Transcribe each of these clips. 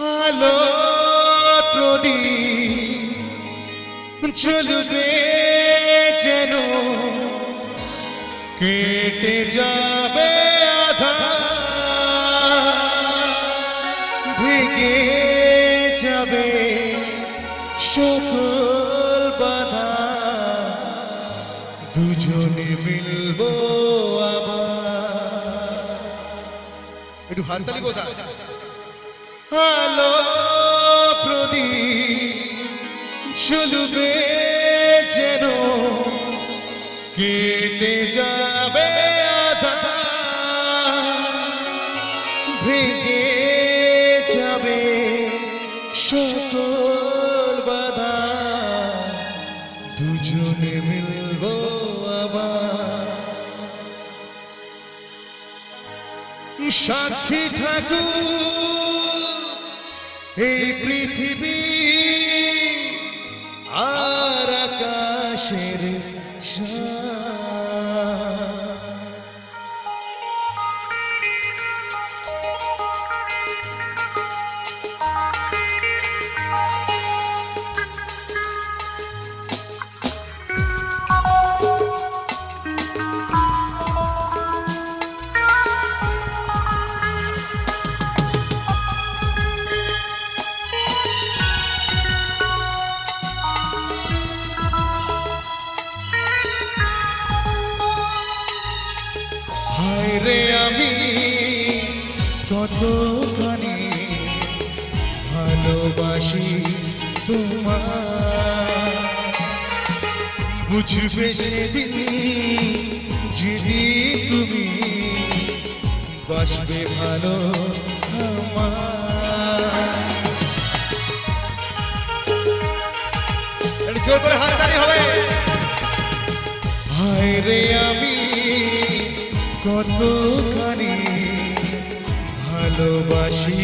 আলো প্রদীপ চলবে যেন। কেটে যাবে আধা, ভেঙে যাবে সকল বাধা। দুজনে মিলবো আবার। একটু হাততালি কোথায়? আলো প্রদীপ চলবে যেন, কেটে যাবে আধা ভেঙে যাবে সকল বাধা। দুজনে মিলব আবার। সাক্ষী থাকুক। এই পৃথিবী আর আকাশের ছায়া। কতখানি ভালোবাসি তোমার বুঝবে সেদিন যদি তুমি বাসবে ভালো আমার জোর করে হাততালি হবে। হায় রে আমি কতখানি ভালোবাসি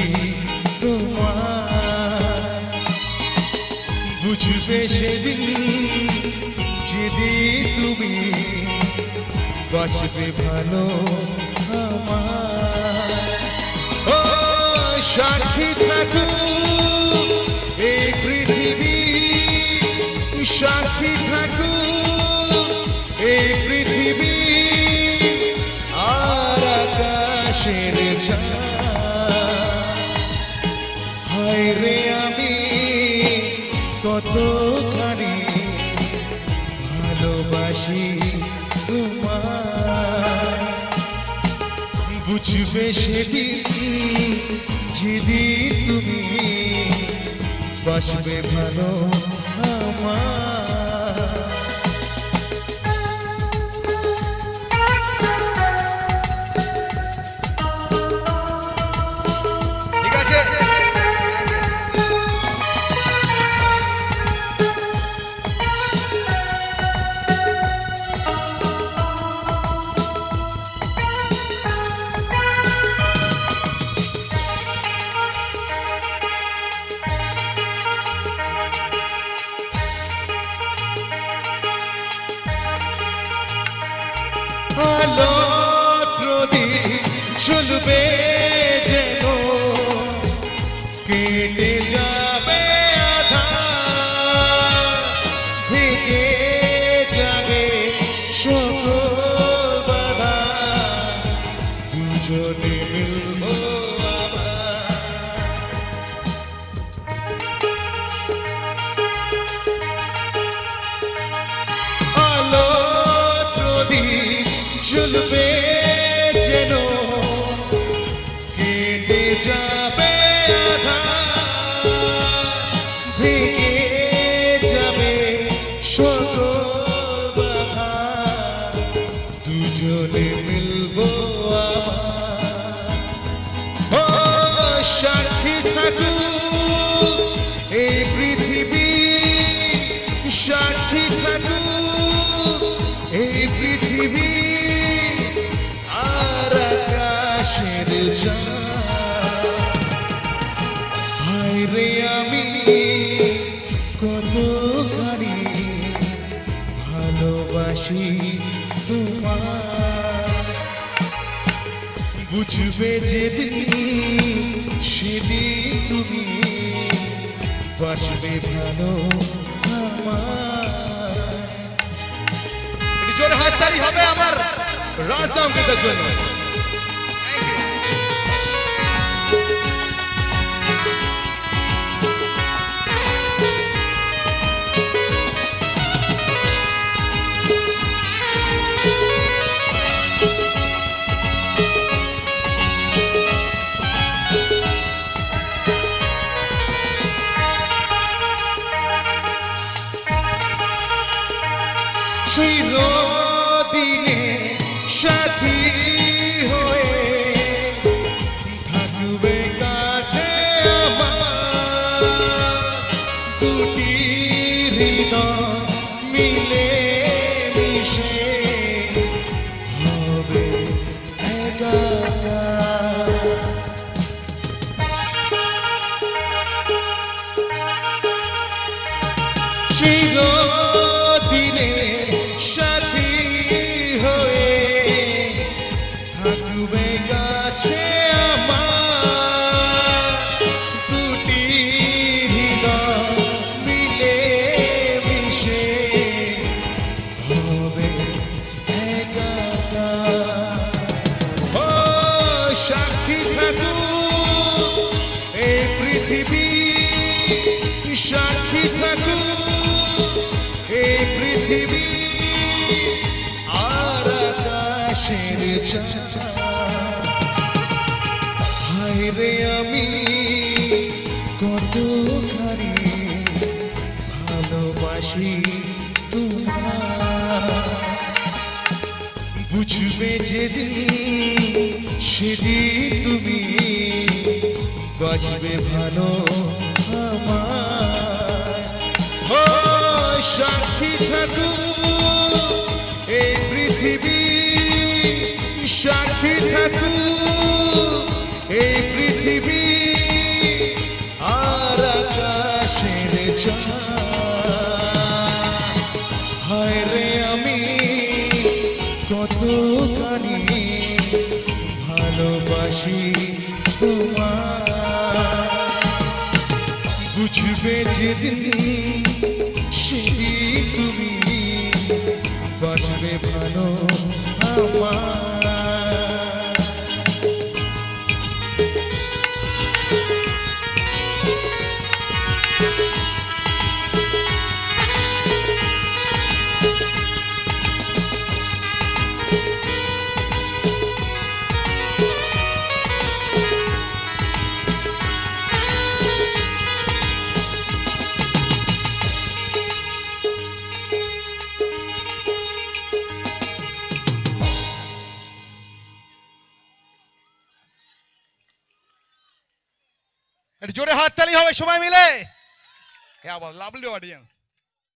তোমার বুঝবে সেদিন যেদিন তুমি বাসবে ভালো আমার ও সাক্ষী থাকুক এই পৃথিবী, সাক্ষী এই পৃথিবী। ভালোবাসি তোমার। বুঝবে সেদিন যেদিন তুমি বাসবে ভালো আমার। আলো চলবে যেন বুঝবে যেদিন সেদিন তুমি। বাঁচবে ভালো আমার জোরে হাততালি হবে আমার রাজদাম গীতার জন্য। you, baby. পৃথিবী সাক্ষী থাকুক এই পৃথিবী। আর আকাশের রে আমি কতখানি ভালোবাসি তোমার বুঝবে যেদিন বাঁচবে ভালো যেদিন জোরে হাততালি হবে সবাই মিলে? হ্যাঁ লাভলি অডিয়েন্স